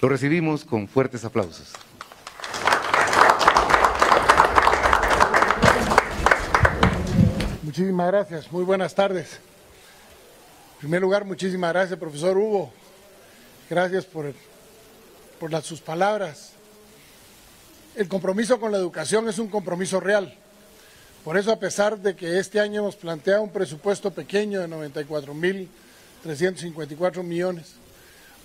Lo recibimos con fuertes aplausos. Muchísimas gracias. Muy buenas tardes. En primer lugar, muchísimas gracias, profesor Hugo. Gracias por, por las, sus palabras. El compromiso con la educación es un compromiso real. Por eso, a pesar de que este año hemos planteado un presupuesto pequeño de 94.354 millones,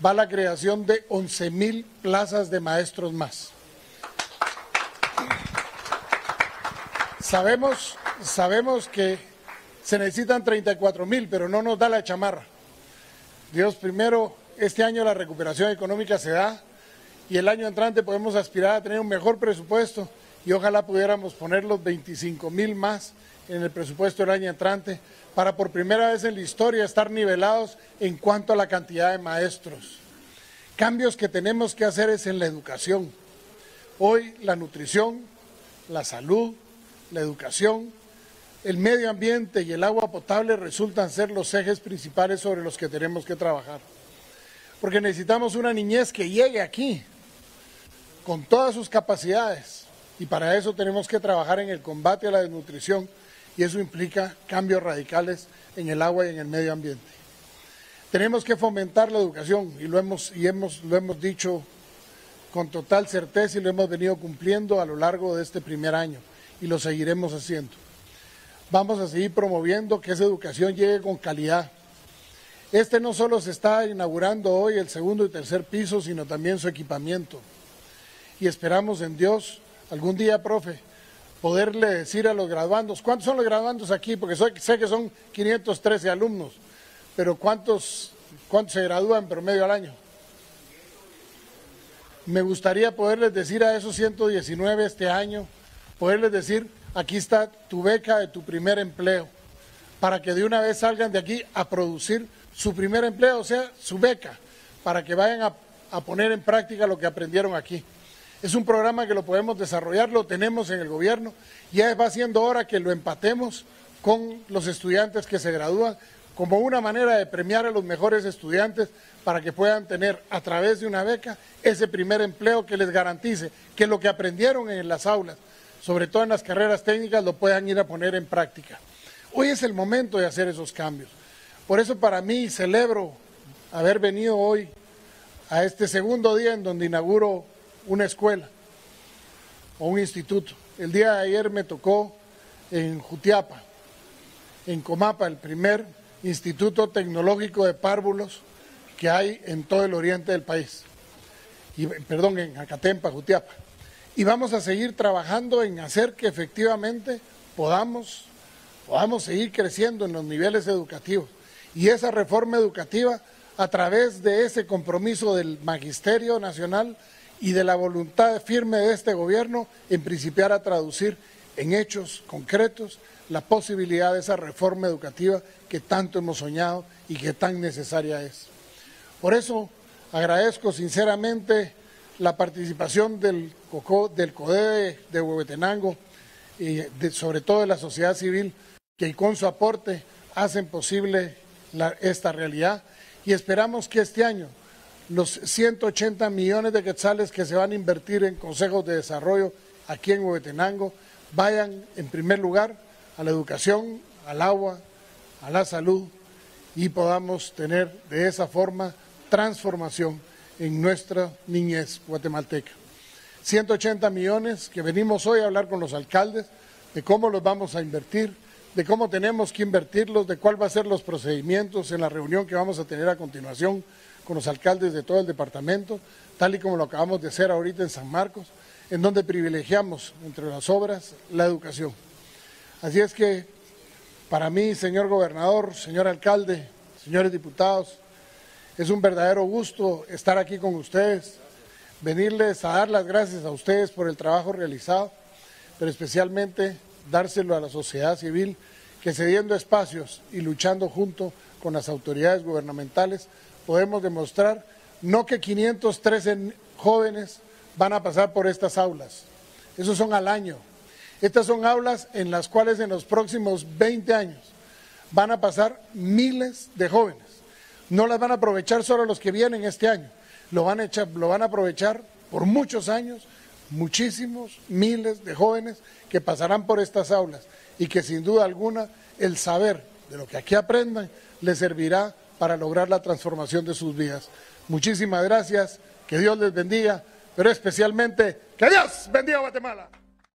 va la creación de 11.000 plazas de maestros más. Sabemos, sabemos que se necesitan 34 mil, pero no nos da la chamarra. Dios, primero, este año la recuperación económica se da y el año entrante podemos aspirar a tener un mejor presupuesto y ojalá pudiéramos poner los 25 mil más en el presupuesto del año entrante para por primera vez en la historia estar nivelados en cuanto a la cantidad de maestros. Cambios que tenemos que hacer es en la educación. Hoy la nutrición, la salud, la educación, el medio ambiente y el agua potable resultan ser los ejes principales sobre los que tenemos que trabajar. Porque necesitamos una niñez que llegue aquí con todas sus capacidades y para eso tenemos que trabajar en el combate a la desnutrición y eso implica cambios radicales en el agua y en el medio ambiente. Tenemos que fomentar la educación y lo hemos, y hemos, lo hemos dicho con total certeza y lo hemos venido cumpliendo a lo largo de este primer año y lo seguiremos haciendo. Vamos a seguir promoviendo que esa educación llegue con calidad. Este no solo se está inaugurando hoy el segundo y tercer piso, sino también su equipamiento. Y esperamos en Dios algún día, profe, poderle decir a los graduandos, ¿cuántos son los graduandos aquí? Porque sé que son 513 alumnos, pero ¿cuántos, cuántos se gradúan promedio al año? Me gustaría poderles decir a esos 119 este año, poderles decir, aquí está tu beca de tu primer empleo, para que de una vez salgan de aquí a producir su primer empleo, o sea, su beca, para que vayan a poner en práctica lo que aprendieron aquí. Es un programa que lo podemos desarrollar, lo tenemos en el gobierno, ya va siendo hora que lo empatemos con los estudiantes que se gradúan como una manera de premiar a los mejores estudiantes para que puedan tener a través de una beca ese primer empleo que les garantice que lo que aprendieron en las aulas sobre todo en las carreras técnicas, lo puedan ir a poner en práctica. Hoy es el momento de hacer esos cambios. Por eso para mí celebro haber venido hoy a este segundo día en donde inauguro una escuela o un instituto. El día de ayer me tocó en Jutiapa, en Comapa, el primer instituto tecnológico de párvulos que hay en todo el oriente del país. Y, perdón, en Acatempa, Jutiapa y vamos a seguir trabajando en hacer que efectivamente podamos, podamos seguir creciendo en los niveles educativos. Y esa reforma educativa, a través de ese compromiso del Magisterio Nacional y de la voluntad firme de este gobierno, en principiar a traducir en hechos concretos la posibilidad de esa reforma educativa que tanto hemos soñado y que tan necesaria es. Por eso agradezco sinceramente la participación del, del CODE de Huehuetenango y sobre todo de la sociedad civil que con su aporte hacen posible esta realidad y esperamos que este año los 180 millones de quetzales que se van a invertir en consejos de desarrollo aquí en Huehuetenango vayan en primer lugar a la educación, al agua, a la salud y podamos tener de esa forma transformación en nuestra niñez guatemalteca. 180 millones que venimos hoy a hablar con los alcaldes de cómo los vamos a invertir, de cómo tenemos que invertirlos, de cuál va a ser los procedimientos en la reunión que vamos a tener a continuación con los alcaldes de todo el departamento, tal y como lo acabamos de hacer ahorita en San Marcos, en donde privilegiamos entre las obras la educación. Así es que para mí, señor gobernador, señor alcalde, señores diputados, es un verdadero gusto estar aquí con ustedes, venirles a dar las gracias a ustedes por el trabajo realizado, pero especialmente dárselo a la sociedad civil que cediendo espacios y luchando junto con las autoridades gubernamentales podemos demostrar no que 513 jóvenes van a pasar por estas aulas, esos son al año. Estas son aulas en las cuales en los próximos 20 años van a pasar miles de jóvenes. No las van a aprovechar solo los que vienen este año, lo van, a echar, lo van a aprovechar por muchos años muchísimos miles de jóvenes que pasarán por estas aulas y que sin duda alguna el saber de lo que aquí aprendan les servirá para lograr la transformación de sus vidas. Muchísimas gracias, que Dios les bendiga, pero especialmente que Dios bendiga a Guatemala.